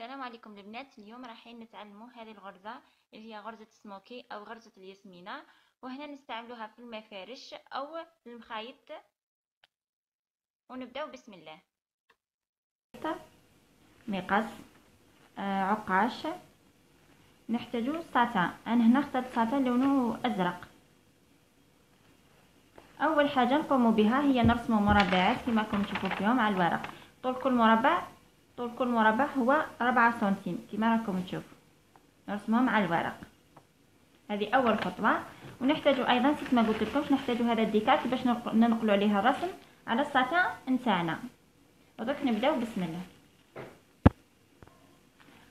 السلام عليكم البنات اليوم رايحين نتعلموا هذه الغرزة اللي هي غرزة سموكي أو غرزة الياسمينة. وهنا نستعملوها في المفارش أو المخايط. ونبدأ بسم الله. مقص آه، عقاش. نحتاج ساتان أنا هنا اخترت ساتان لونه أزرق. أول حاجة نقوم بها هي نرسم مربعات كما راكم تشوفوا فيهم على الورق. طول كل مربع طول كل مربع هو ربعة سنتيم كما راكم تشوفوا. نرسمهم على الورق. هذه أول خطوة. ونحتاج أيضا كيف ما قلت لكم نحتاج هذا الديكات باش ننقلوا عليها الرسم على الساتان نتاعنا. ودوك نبداو بسم الله.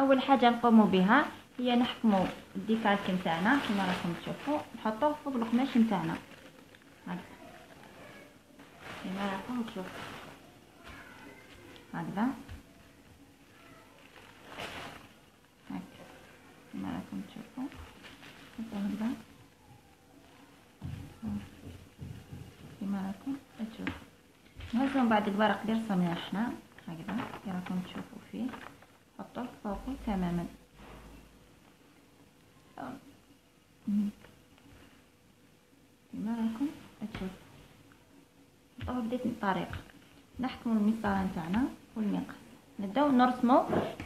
أول حاجة نقوم بها هي نحكموا الديكالك نتاعنا كما راكم تشوفوا. نحطوه فوق القماش نتاعنا. هكذا. كما راكم تشوفوا. هكذا كما راكم تشوفوا هكذا كما راكم تشوفوا نهزهم بعد الورق رسمناه حنا هكذا. كي راكم تشوفوا فيه. نحطوه فوقه تماما. كما راكم تشوفوا نحطوه بهذه الطريقة نحكموا المسطره نتاعنا والمقص نبداو نرسمو.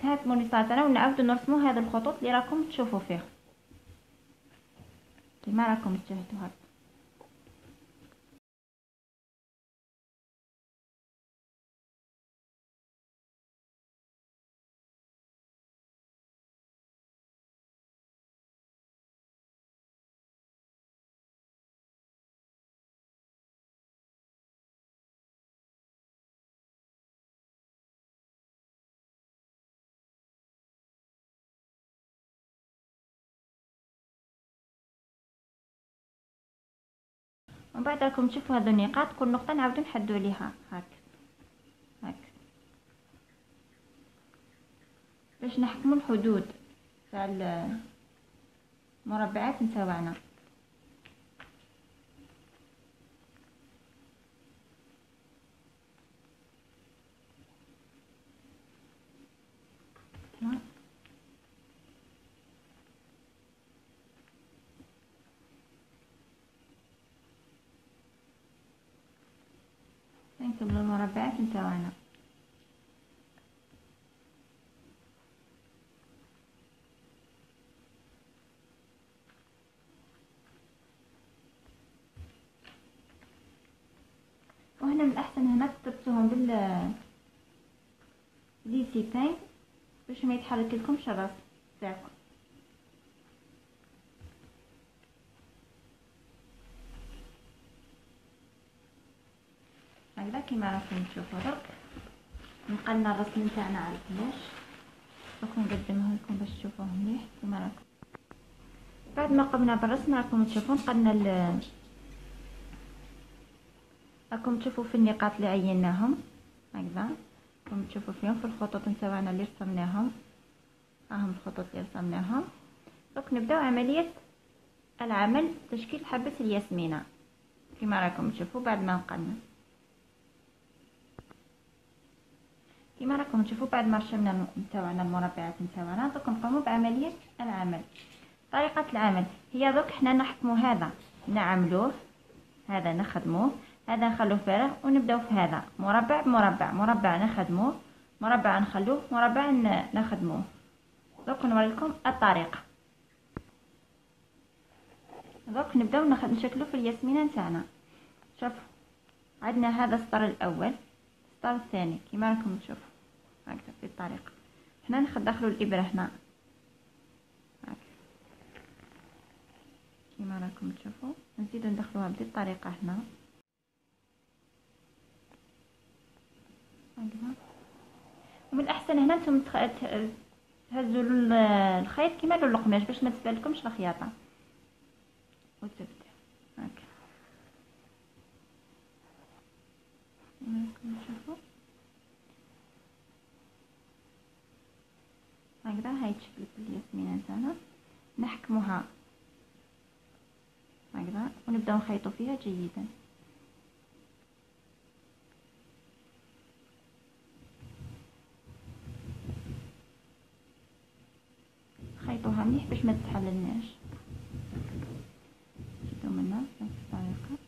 هاد المونيطاتنا ونعاودو نرسمو هاد الخطوط اللي راكم تشوفوا فيها كيما راكم تشاهدوا ومن بعد راكم تشوفوا هذو النقاط كل نقطة نعاودو نحدو عليها هاك. هاك. باش نحكموا الحدود تاع المربعات نتاعنا نكتب المربعات نتاعنا وهنا من الأحسن هنا كتبتوهم بال ليسي بين باش ما يتحرك لكمش الراس تاعكم هكذا كيما راكم تشوفوا. درك نقلنا الرسم نتاعنا على القماش دوك نقدمه لكم باش تشوفوه مليح. كيما راكم. بعد ما قمنا بالرسم راكم تشوفوا نقلنا ال راكم تشوفوا في النقاط اللي عيناهم. هكذا. راكم تشوفوا فيهم في الخطوط نتاعنا اللي رسمناهم. هاهم الخطوط اللي رسمناهم. دوك نبداو عملية العمل تشكيل حبه الياسمينة. كما راكم تشوفوا بعد ما نقلنا كما راكم تشوفوا بعد ما رشمنا نتاعنا المربعات نتاعنا دوك نقوموا بعملية العمل. طريقة العمل هي دوك حنا نحكموا هذا. نعملوه هذا نخدموه هذا نخلوه فارغ ونبداو في هذا. مربع بمربع مربع نخدموه مربع نخلوه مربع نخدموه. دوك نوريكم الطريقة. دوك نبداو نشكلو في الياسمينه نتاعنا. شوف عندنا هذا السطر الأول السطر الثاني. كما راكم تشوفوا. هكذا في الطريقة هنا ندخلوا الإبرة هنا. هكذا. كما راكم تشوفوا. نزيدو ندخلوها بهذه الطريقة هنا. هكذا. ومن الأحسن هنا نتوما تهزوا الخيط كما القماش باش ما تبانلكمش الخياطة وتبدا هكا كما راكم تشوفوا هكذا هاي تشكل الياسمينة نتاعنا نحكموها نخيطو فيها جيدا. نحركوها مليح باش ما تتحللناش نزيدو منها؟ بنفس الطريقة.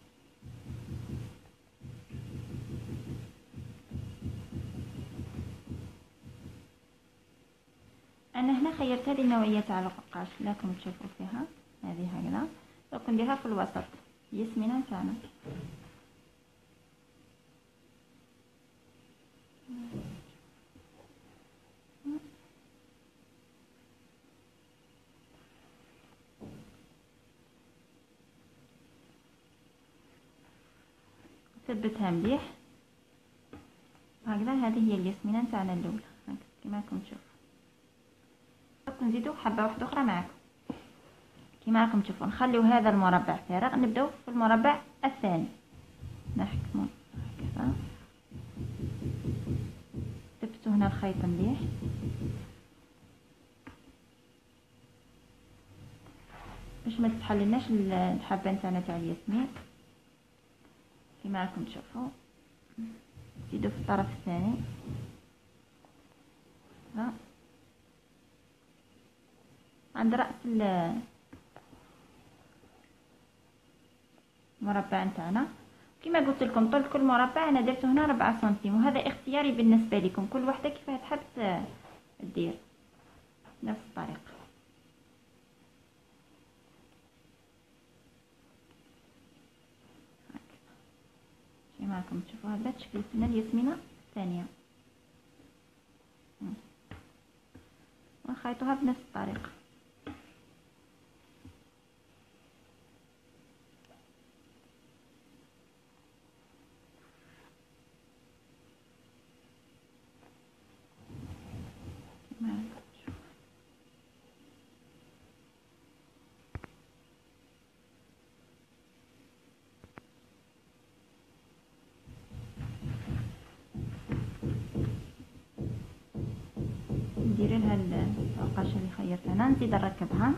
أنا هنا خيرت هذه النوعية تاع القرقاش لكم تشوفوا فيها. هذه هكذا. دوك نديرها في الوسط. هي سمينة نتاعنا ثبتها مليح. هكذا هذه هي الياسمينه نتاعنا الأولى. كما راكم تشوفوا. نزيدو حبة واحدة أخرى معكم. كما راكم تشوفوا نخليو هذا المربع فارغ نبدأو في المربع الثاني. نحكمو. هكذا ثبتوا هنا الخيط مليح. باش ما تتحللناش الحبة نتاعنا تاع الياسمين. كما راكم تشوفوا نزيدو في الطرف الثاني. عند رأس المربع نتاعنا كما قلت لكم طول كل مربع أنا درت هنا 4 سنتيم وهذا اختياري بالنسبة لكم. كل وحدة كيفاه تحب دير نفس الطريقة كما راكم تشوفوا هذا شكل السنة الياسمينة الثانية. ونخيطوها بنفس الطريقة نزيد نركبها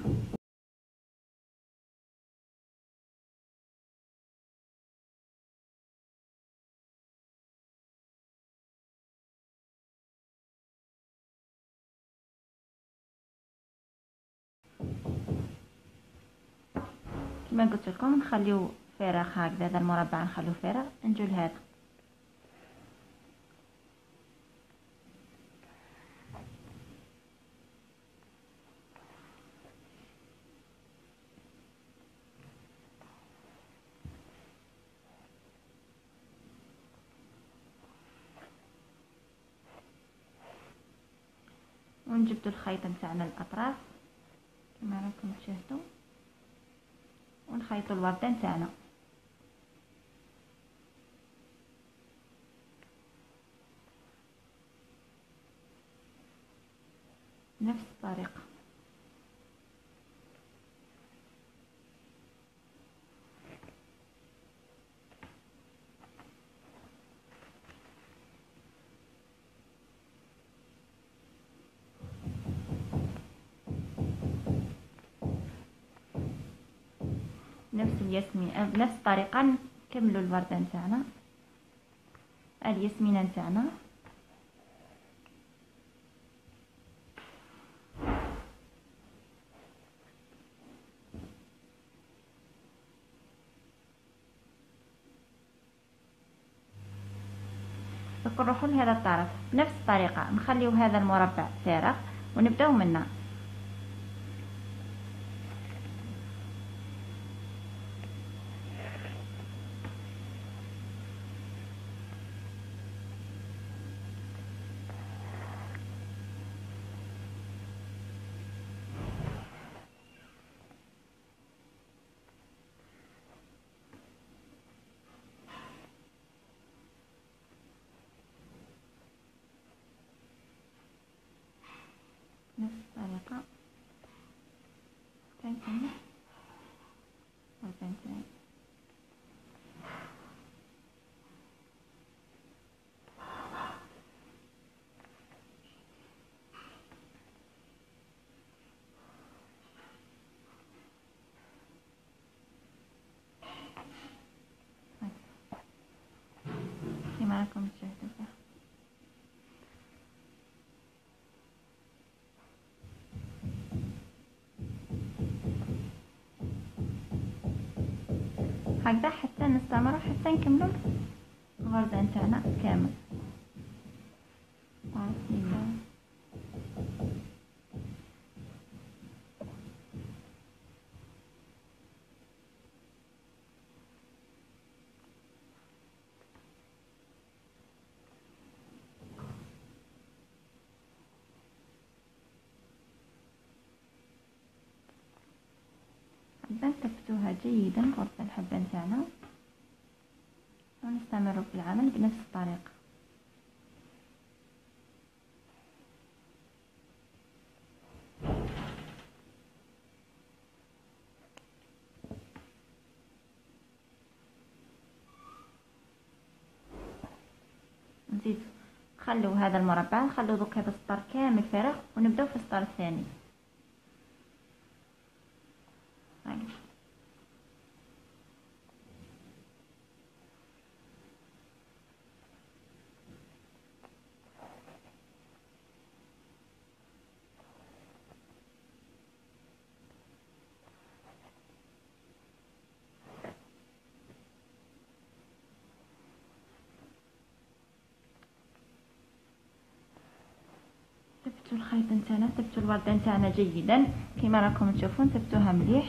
كما قلت لكم نخليو فراغ هكذا هذا المربع نخليو فراغ نجو لهذا ونجبد الخيط نتاعنا الأطراف كما راكم تشاهدوا. ونخيطوا الوردة نتاعنا. نفس الطريقة. نفس الياسمين بنفس الطريقة نكملوا الوردة نتاعنا. الياسمينة نتاعنا. نروحوا لهذا الطرف. بنفس الطريقة. نخليو هذا المربع فارغ ونبدأو منه نفس الطريقة تنكمل وتنتهي كما راكم تشاهدوا فيها هكذا حتى نستمر حتى نكملو الغرزة نتاعنا كامل. جيدا غرفة الحبة نتاعنا ونستمر في العمل بنفس الطريقة. نزيد. خلو هذا المربع نخلو دوك هذا السطر كامل فارغ ونبداو في السطر الثاني. ثبتوا الخيط نتاعنا ثبتوا الوردة نتاعنا جيدا. كما راكم تشوفون ثبتوها مليح.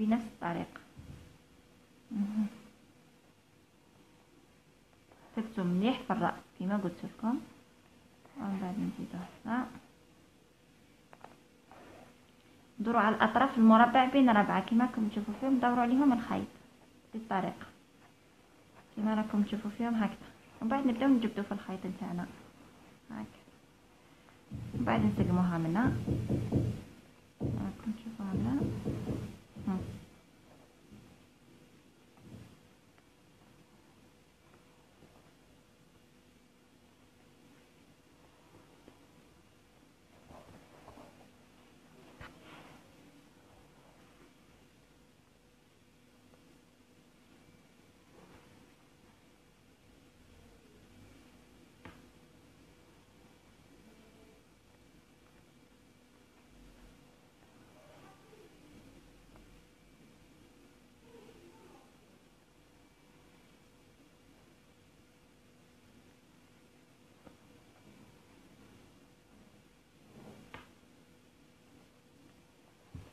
بنفس الطريقة. ثبتوا مليح في الرأس كما قلت لكم. ومن بعد نزيدو هنا ندوروا على الأطراف المربع بين ربعة. كما راكم تشوفوا فيهم ندوروا عليهم الخيط بالطريقة كما راكم تشوفوا فيهم هكذا. ومن بعد نبدأو نجبدوا في الخيط نتاعنا. هكا ومن بعد نسقموها منا راكم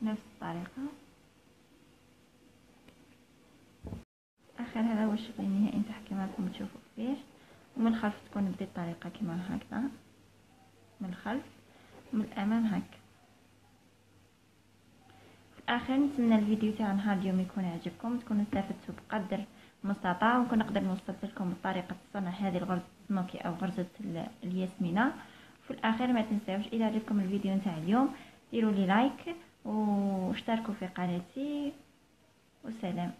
نفس الطريقة. آخر هذا هو الشكل النهائي. نتاع كما راكم تشوفوا فيه ومن الخلف تكون بدي الطريقة كما هكذا. من الخلف. ومن الأمام هكا. في الآخر نتمنى الفيديو تاع نهار اليوم يكون عجبكم تكونوا استفدتوا بقدر المستطاع. ونكون نقدر نوصل لكم طريقة صنع هذه الغرزة سموكي أو غرزة الياسمينة. في الآخر ما تنساوش إذا عجبكم الفيديو نتاع اليوم. ديروا لي لايك. واشتركوا في قناتي. وسلام